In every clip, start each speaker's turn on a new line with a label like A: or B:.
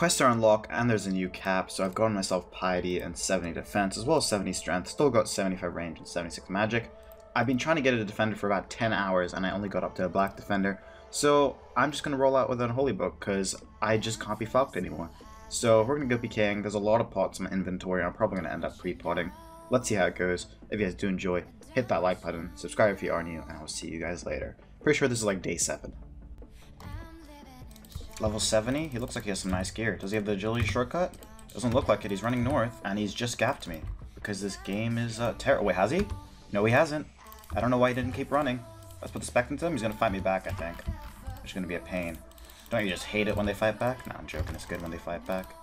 A: quests are unlocked and there's a new cap, so I've gotten myself Piety and 70 defense, as well as 70 strength, still got 75 range and 76 magic. I've been trying to get a defender for about 10 hours and I only got up to a black defender, so I'm just going to roll out with an holy book because I just can't be fucked anymore. So we're going to go PKing, there's a lot of pots in my inventory, I'm probably going to end up pre-potting. Let's see how it goes. If you guys do enjoy, hit that like button, subscribe if you are new, and I will see you guys later. Pretty sure this is like day 7. Level 70? He looks like he has some nice gear. Does he have the agility shortcut? Doesn't look like it. He's running north, and he's just gapped me. Because this game is uh, terrible. Wait, has he? No, he hasn't. I don't know why he didn't keep running. Let's put the spec into him. He's going to fight me back, I think. Is going to be a pain. Don't you just hate it when they fight back? No, I'm joking. It's good when they fight back.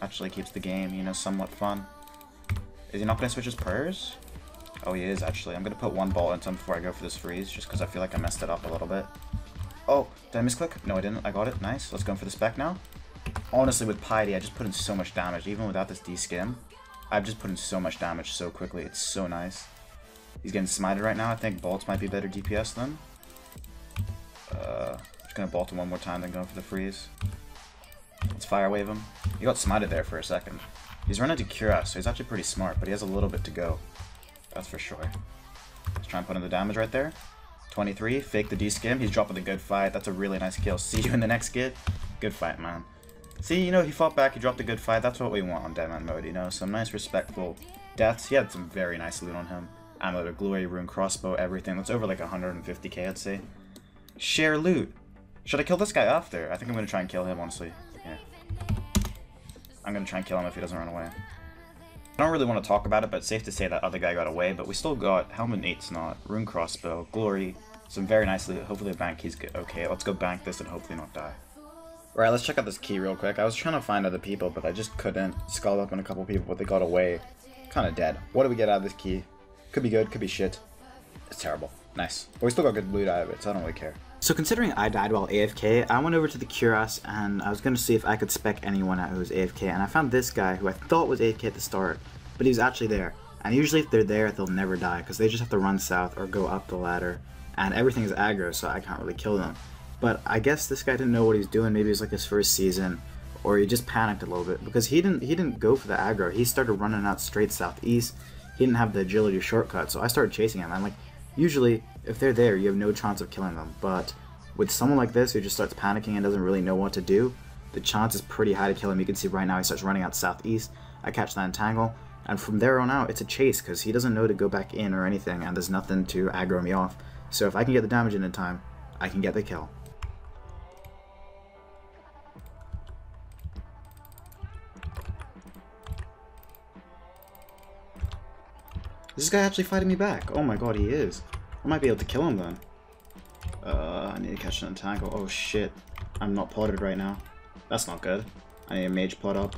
A: Actually keeps the game, you know, somewhat fun. Is he not going to switch his prayers? Oh, he is, actually. I'm going to put one ball into him before I go for this freeze, just because I feel like I messed it up a little bit. Oh, did I misclick? No, I didn't. I got it. Nice. Let's go for the spec now. Honestly, with Piety, I just put in so much damage. Even without this D-scim, I've just put in so much damage so quickly. It's so nice. He's getting smited right now. I think Bolts might be better DPS than. Uh, just gonna Bolt him one more time, then going for the freeze. Let's Fire Wave him. He got smited there for a second. He's running to Cuirass, so he's actually pretty smart, but he has a little bit to go. That's for sure. Let's try and put in the damage right there. 23, fake the D-scim. He's dropping a good fight. That's a really nice kill. See you in the next skid. Good fight, man. See, you know, he fought back. He dropped a good fight. That's what we want on Deadman mode, you know? Some nice, respectful deaths. He had some very nice loot on him. Of Glory, Rune Crossbow, everything. That's over like 150k, I'd say. Share loot. Should I kill this guy after? I think I'm going to try and kill him, honestly. Yeah. I'm going to try and kill him if he doesn't run away. I don't really want to talk about it, but safe to say that other guy got away. But we still got Helm of Neitiznot, Rune Crossbow, Glory, some very nicely. Hopefully the bank good. Okay, let's go bank this and hopefully not die. Alright, let's check out this key real quick. I was trying to find other people, but I just couldn't. Skull up on a couple people, but they got away. Kind of dead. What do we get out of this key? Could be good, could be shit. It's terrible. Nice. But we still got good loot out of it, so I don't really care.
B: So considering I died while AFK, I went over to the Cuirass and I was going to see if I could spec anyone out who was AFK, and I found this guy who I thought was AFK at the start, but he was actually there. And usually if they're there, they'll never die, because they just have to run south or go up the ladder, and everything is aggro, so I can't really kill them. But I guess this guy didn't know what he's doing, maybe it was like his first season, or he just panicked a little bit, because he didn't he didn't go for the aggro, he started running out straight southeast, he didn't have the agility shortcut, so I started chasing him, I'm like, usually, if they're there, you have no chance of killing them, but with someone like this who just starts panicking and doesn't really know what to do, the chance is pretty high to kill him. You can see right now he starts running out southeast. I catch that entangle, and from there on out, it's a chase because he doesn't know to go back in or anything, and there's nothing to aggro me off. So if I can get the damage in in time, I can get the kill. Is this guy actually fighting me back? Oh my god, he is. I might be able to kill him then. Uh, I need to catch an entangle. Oh shit. I'm not plotted right now. That's not good. I need a mage plot up.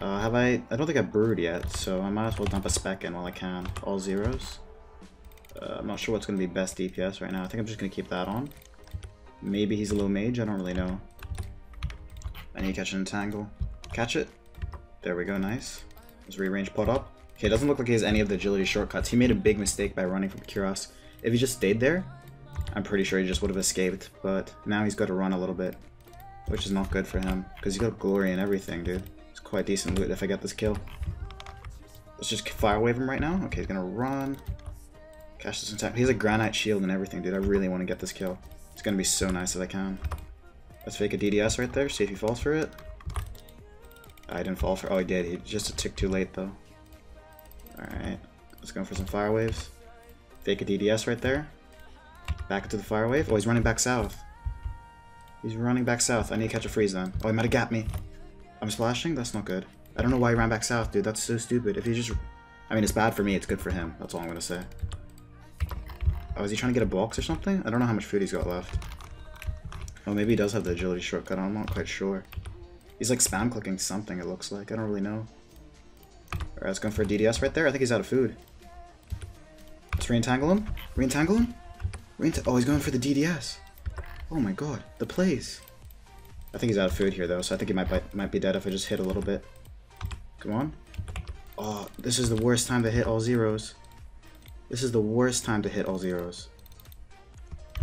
B: Uh, have I... I don't think I've brewed yet, so I might as well dump a spec in while I can. All zeros. Uh, I'm not sure what's going to be best DPS right now. I think I'm just going to keep that on. Maybe he's a low mage, I don't really know. I need to catch an entangle. Catch it. There we go, nice. Let's rearrange plot up. Okay, it doesn't look like he has any of the agility shortcuts. He made a big mistake by running from Cuirass. If he just stayed there, I'm pretty sure he just would have escaped, but now he's got to run a little bit, which is not good for him, because he's got glory and everything, dude. It's quite decent loot if I get this kill. Let's just fire wave him right now. Okay, he's gonna run. Cash this in time. He has a granite shield and everything, dude. I really want to get this kill. It's gonna be so nice if I can. Let's fake a DDS right there, see if he falls for it. I didn't fall for- oh he did, he just a tick too late though. Alright, let's go for some fire waves. Fake a DDS right there. Back into the fire wave. Oh, he's running back south. He's running back south. I need to catch a freeze then. Oh, he might have gapped me. I'm splashing? That's not good. I don't know why he ran back south, dude. That's so stupid. If he just... I mean, it's bad for me. It's good for him. That's all I'm going to say. Oh, is he trying to get a box or something? I don't know how much food he's got left. Oh, maybe he does have the agility shortcut. I'm not quite sure. He's like spam clicking something, it looks like. I don't really know. Alright, let's go for a DDS right there. I think he's out of food. Let's re-entangle him. Re-entangle him. Re oh, he's going for the DDS. Oh my god, the plays. I think he's out of food here though, so I think he might might be dead if I just hit a little bit. Come on. Oh, this is the worst time to hit all zeros. This is the worst time to hit all zeros.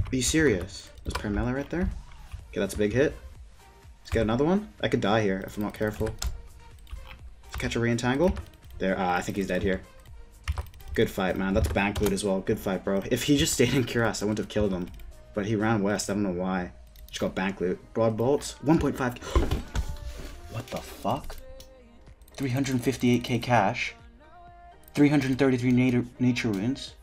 B: Be serious. There's Paramela right there. Okay, that's a big hit. Let's get another one. I could die here if I'm not careful. Let's catch a re-entangle. There, uh, I think he's dead here. Good fight, man. That's bank loot as well. Good fight, bro. If he just stayed in Cuirass, I wouldn't have killed him. But he ran west. I don't know why. Just got bank loot. Broad bolts. 1.5.
A: What the fuck? 358k cash. 333 nature, nature runes.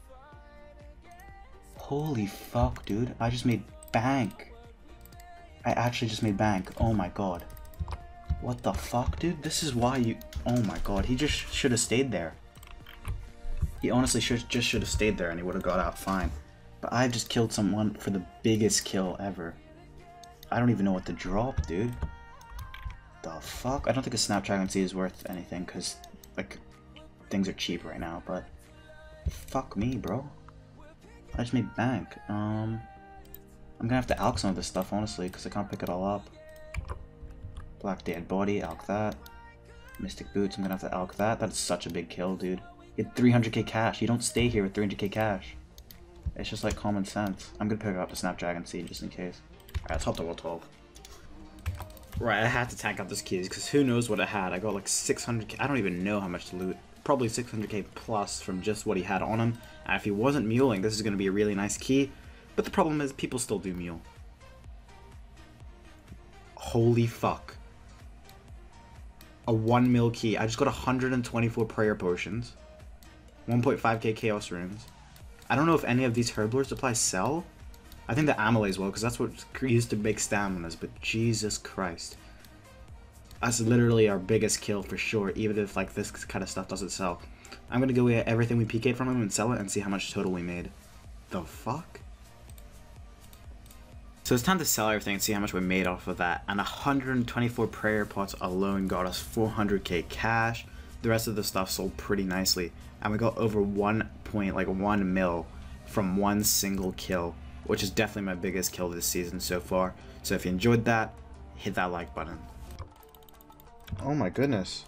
A: Holy fuck, dude. I just made bank. I actually just made bank. Oh my god. What the fuck, dude? This is why you... Oh my god, he just should have stayed there. He honestly should just should have stayed there and he would have got out fine. But I've just killed someone for the biggest kill ever. I don't even know what to drop, dude. The fuck? I don't think a Snapdragon seed is worth anything because, like, things are cheap right now, but fuck me, bro. I just made bank. Um, I'm gonna have to alch some of this stuff, honestly, because I can't pick it all up. Black D'hide Body, alch that. Mystic Boots, I'm gonna have to alch that. That's such a big kill, dude. Had 300k cash. You don't stay here with 300k cash. It's just like common sense. I'm gonna pick up the Snapdragon Seed just in case. Alright, let's hop to World 12.
B: Right, I had to tank out this keys because who knows what I had. I got like 600k. I don't even know how much to loot. Probably 600k plus from just what he had on him. And if he wasn't muling, this is going to be a really nice key. But the problem is people still do mule. Holy fuck. A 1 mil key. I just got 124 prayer potions. 1.5k chaos runes. I don't know if any of these herblore supplies sell. I think the amylase will, because that's what's used to make staminas, but Jesus Christ. That's literally our biggest kill for sure, even if like this kind of stuff doesn't sell. I'm gonna go get everything we PK'd from him and sell it and see how much total we made. The fuck? So it's time to sell everything and see how much we made off of that. And 124 prayer pots alone got us 400k cash. The rest of the stuff sold pretty nicely. And we got over one point, like one mil from one single kill, which is definitely my biggest kill this season so far. So if you enjoyed that, hit that like button. Oh my goodness.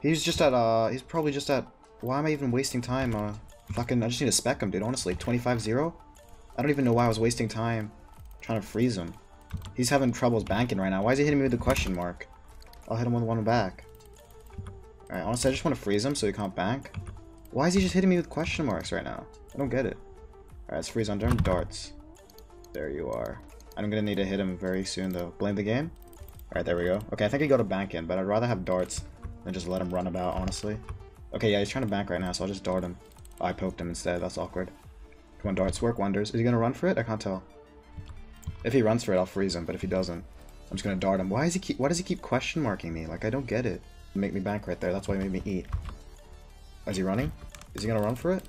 B: He's just at, uh, he's probably just at, why am I even wasting time, uh, fucking, I just need to spec him, dude, honestly, 25-0? I don't even know why I was wasting time trying to freeze him. He's having troubles banking right now. Why is he hitting me with the question mark? I'll hit him with one back. Alright, honestly, I just want to freeze him so he can't bank. Why is he just hitting me with question marks right now? I don't get it. Alright, let's freeze under him. Darts. There you are. I'm gonna need to hit him very soon, though. Blame the game? Alright, there we go. Okay, I think he got a bank in, but I'd rather have darts than just let him run about, honestly. Okay, yeah, he's trying to bank right now, so I'll just dart him. Oh, I poked him instead. That's awkward. Come on, darts. Work wonders. Is he gonna run for it? I can't tell. If he runs for it, I'll freeze him, but if he doesn't, I'm just gonna dart him. Why is he keep why does he keep question marking me? Like I don't get it. Make me bank right there, that's why he made me eat. Is he running? Is he gonna run for it?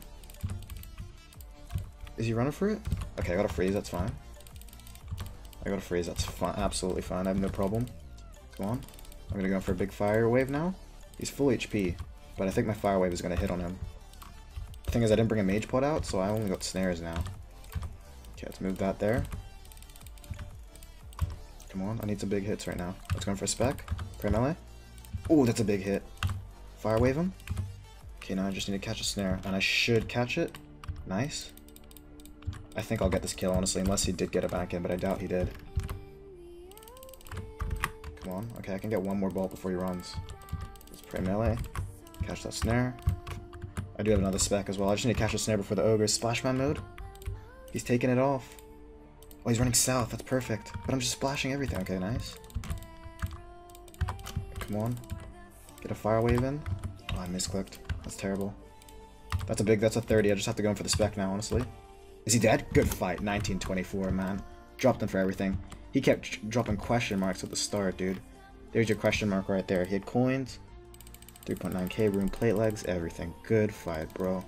B: Is he running for it? Okay, I got a freeze, that's fine. I got a freeze, that's fine absolutely fine, I have no problem. Come on. I'm gonna go for a big fire wave now. He's full HP, but I think my fire wave is gonna hit on him. The thing is I didn't bring a mage pot out, so I only got snares now. Okay, let's move that there. Come on, I need some big hits right now. Let's go for a spec. Pray melee. Oh, that's a big hit. Fire wave him. Okay, now I just need to catch a snare, and I should catch it. Nice. I think I'll get this kill, honestly, unless he did get it back in, but I doubt he did. Come on. Okay, I can get one more ball before he runs. Let's pray melee. Catch that snare. I do have another spec as well. I just need to catch a snare before the ogre. Splashman mode. He's taking it off. Oh, he's running south. That's perfect. But I'm just splashing everything. Okay, nice. Come on. Get a fire wave in. Oh, I misclicked. That's terrible. That's a big, that's a 30. I just have to go in for the spec now, honestly. Is he dead? Good fight. 1924, man. Dropped him for everything. He kept dropping question marks at the start, dude. There's your question mark right there. He had coins. 3.9k, room, plate legs, everything. Good fight, bro.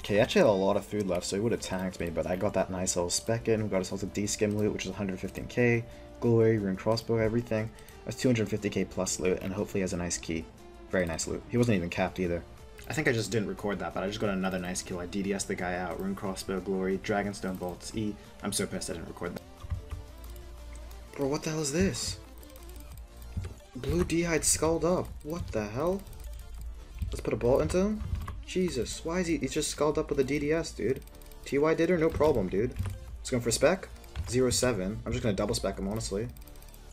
B: Okay, actually had a lot of food left, so he would have tanked me, but I got that nice little spec in. We got ourselves a D-scim loot, which is 115k. Glory, rune crossbow, everything. That's 250k plus loot, and hopefully has a nice key. Very nice loot. He wasn't even capped either. I think I just didn't record that, but I just got another nice kill. I DDS the guy out. Rune crossbow, glory, dragonstone bolts, E. I'm so pissed I didn't record that. Bro, what the hell is this? Blue D'hide skulled up. What the hell? Let's put a bolt into him. Jesus, why is he- he's just skulled up with a DDS, dude. TY did her, no problem, dude. Let's go for spec. 07. I'm just gonna double spec him, honestly.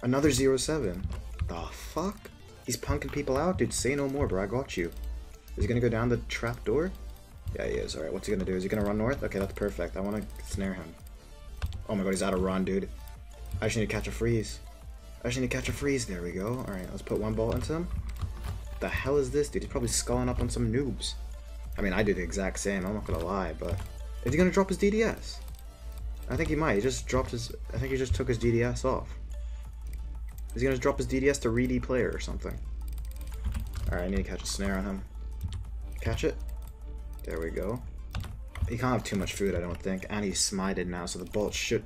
B: Another zero seven. The fuck? He's punking people out, dude. Say no more, bro. I got you. Is he gonna go down the trap door? Yeah, he is. Alright, what's he gonna do? Is he gonna run north? Okay, that's perfect. I wanna snare him. Oh my god, he's out of run, dude. I just need to catch a freeze. I just need to catch a freeze. There we go. Alright, let's put one ball into him. The hell is this, dude? He's probably skulling up on some noobs. I mean, I do the exact same. I'm not gonna lie, but is he gonna drop his DDS? I think he might. He just dropped his. I think he just took his DDS off. Is he gonna drop his DDS to reedy player or something? Alright, I need to catch a snare on him. Catch it. There we go. He can't have too much food, I don't think. And he's smited now, so the bolt should...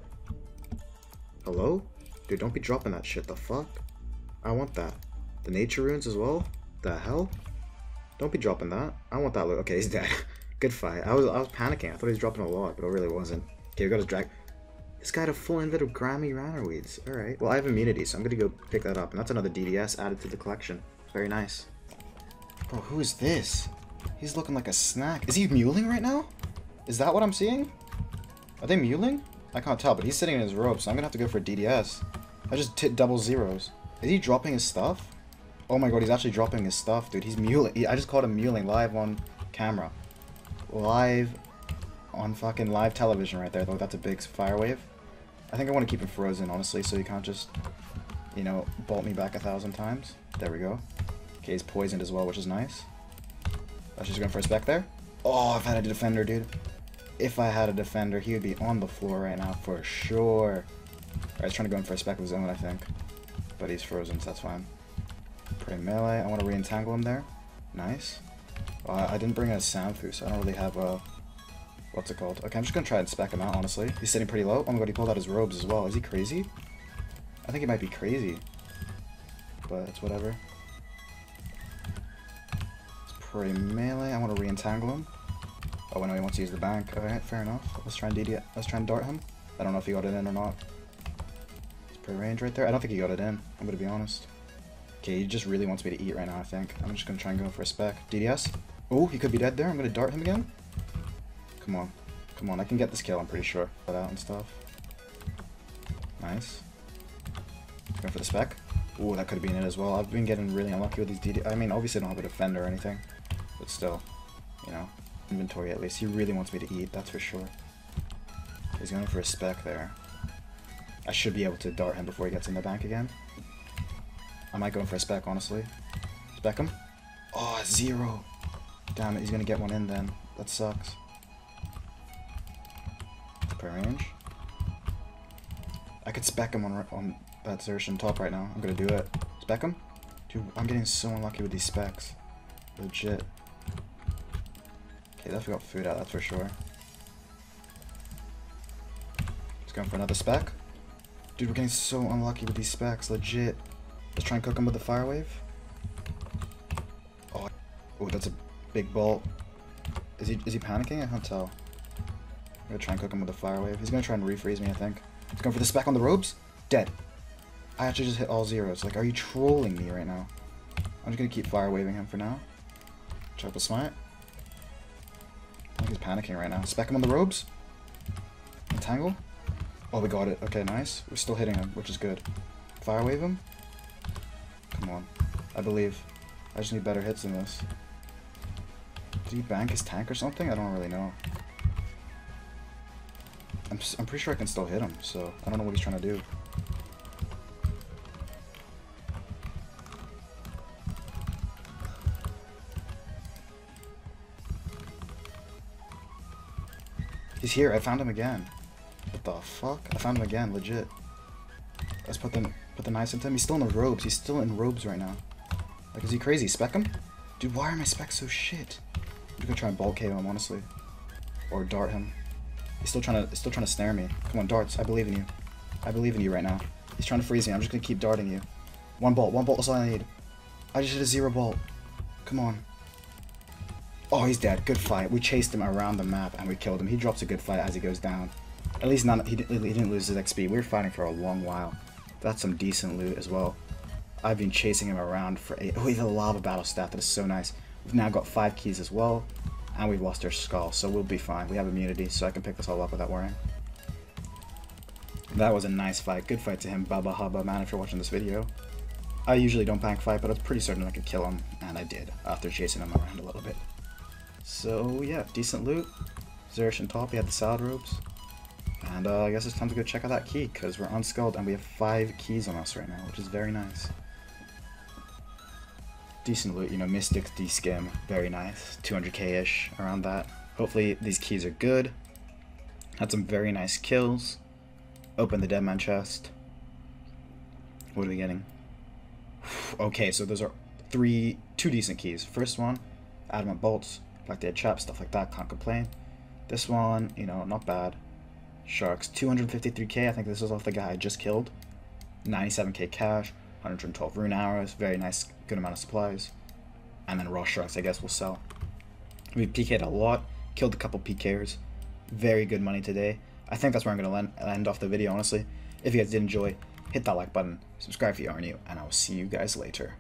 B: Hello? Dude, don't be dropping that shit, the fuck? I want that. The nature runes as well? The hell? Don't be dropping that. I want that loot. Okay, he's dead. Good fight. I was I was panicking. I thought he was dropping a lot, but it really wasn't. Okay, we got his drag. This guy had a full invid of grimy weeds. Alright. Well, I have immunity, so I'm gonna go pick that up. And that's another DDS added to the collection. Very nice. Bro, who is this? He's looking like a snack. Is he muling right now? Is that what I'm seeing? Are they muling? I can't tell, but he's sitting in his robe, so I'm gonna have to go for a DDS. I just hit double zeros. Is he dropping his stuff? Oh my god, he's actually dropping his stuff, dude. He's muling. I just caught him muling live on camera. Live on fucking live television right there, though. That's a big fire wave. I think I want to keep him frozen, honestly, so he can't just, you know, bolt me back a thousand times. There we go. Okay, he's poisoned as well, which is nice. That's just going for a spec there. Oh, if I had a defender, dude. If I had a defender, he would be on the floor right now for sure. Right, he's trying to go in for a spec of his own, I think. But he's frozen, so that's fine. Pretty melee. I want to re-entangle him there. Nice. Well, I didn't bring a sound through, so I don't really have a... What's it called? Okay, I'm just to try and spec him out, honestly. He's sitting pretty low. Oh my god, he pulled out his robes as well. Is he crazy? I think he might be crazy. But it's whatever. It's pretty melee. I want to re-entangle him. Oh, I know he wants to use the bank. Alright, fair enough. Let's try and DD Let's try and dart him. I don't know if he got it in or not. It's pretty range right there. I don't think he got it in. I'm to be honest. Okay, he just really wants me to eat right now, I think. I'm just to try and go for a spec. DDS. Oh, he could be dead there. I'm to dart him again. Come on. Come on, I can get this kill, I'm pretty sure. That out and stuff. Nice. Going for the spec. Ooh, that could have been it as well. I've been getting really unlucky with these DD. I mean, obviously I don't have a defender or anything. But still, you know, inventory at least. He really wants me to eat, that's for sure. He's going for a spec there. I should be able to dart him before he gets in the bank again. I might go in for a spec, honestly. Spec him. Oh, zero. Damn it, he's gonna get one in then. That sucks. Per range. I could spec him on, on that Xerician top right now. I'm gonna do it. Spec him? Dude, I'm getting so unlucky with these specs. Legit. Okay, definitely got food out, that's for sure. He's going for another spec. Dude, we're getting so unlucky with these specs, legit. Let's try and cook him with the fire wave. Oh, oh, that's a big bolt. Is he is he panicking? I can't tell. I'm gonna try and cook him with a fire wave. He's gonna try and refreeze me, I think. He's going for the spec on the robes. Dead. I actually just hit all zeros. Like, are you trolling me right now? I'm just gonna keep fire waving him for now. Triple smite. I think he's panicking right now. Spec him on the robes. Entangle. Oh, we got it. Okay, nice. We're still hitting him, which is good. Fire wave him. Come on. I believe. I just need better hits than this. Did he bank his tank or something? I don't really know. I'm, I'm pretty sure I can still hit him, so I don't know what he's trying to do. He's here. I found him again. What the fuck? I found him again, legit. Let's put them put the knives into him. He's still in the robes. He's still in robes right now. Like, is he crazy? Spec him? Dude, why are my specs so shit? I'm gonna try and bulk him, honestly. Or dart him. He's still trying to still trying to snare me. Come on, darts. I believe in you. I believe in you right now. He's trying to freeze me. I'm just gonna keep darting you. One bolt. One bolt is all I need. I just hit a zero bolt. Come on. Oh, he's dead. Good fight. We chased him around the map and we killed him. He drops a good fight as he goes down. At least none, he, he didn't lose his XP. We were fighting for a long while. That's some decent loot as well. I've been chasing him around for eight. Oh, he has a lava battle staff. That is so nice. We've now got five keys as well. And we've lost our skull, so we'll be fine. We have immunity, so I can pick this all up without worrying. That was a nice fight. Good fight to him, Baba Haba, man, if you're watching this video. I usually don't bank fight, but I was pretty certain I could kill him, and I did, after chasing him around a little bit. So, yeah, decent loot. Xerician top, he had the salad robes. And uh, I guess it's time to go check out that key, because we're unskulled, and we have five keys on us right now, which is very nice. Decent loot, you know, Mystic, D-Scim, very nice. 200k-ish, around that. Hopefully these keys are good. Had some very nice kills. Open the Deadman chest. What are we getting? okay, so those are three, two decent keys. First one, Adamant Bolts, Black D'hide Chap, stuff like that, can't complain. This one, you know, not bad. Sharks, 253k, I think this is off the guy I just killed. 97k cash, 112 rune arrows, very nice, good amount of supplies. And then raw sharks, I guess, we'll sell. We PK'd a lot, killed a couple PKers. Very good money today. I think that's where I'm going to end off the video, honestly. If you guys did enjoy, hit that like button, subscribe if you are new, and I will see you guys later.